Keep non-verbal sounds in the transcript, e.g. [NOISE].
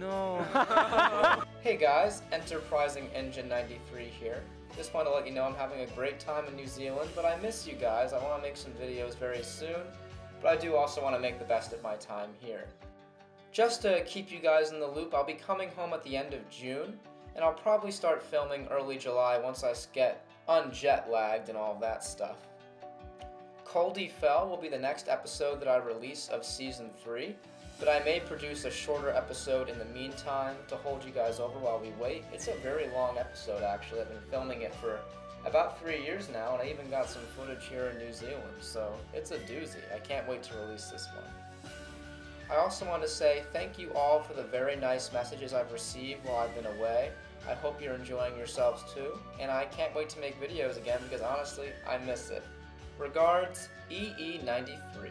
No. [LAUGHS] Hey guys, Enterprising Engine 93 here. Just want to let you know I'm having a great time in New Zealand, but I miss you guys. I want to make some videos very soon, but I do also want to make the best of my time here. Just to keep you guys in the loop, I'll be coming home at the end of June, and I'll probably start filming early July once I get unjet lagged and all that stuff. Culdee Fell will be the next episode that I release of season 3, but I may produce a shorter episode in the meantime to hold you guys over while we wait. It's a very long episode actually. I've been filming it for about three years now, and I even got some footage here in New Zealand, so it's a doozy. I can't wait to release this one. I also want to say thank you all for the very nice messages I've received while I've been away. I hope you're enjoying yourselves too, and I can't wait to make videos again because honestly, I miss it. Regards, EE93.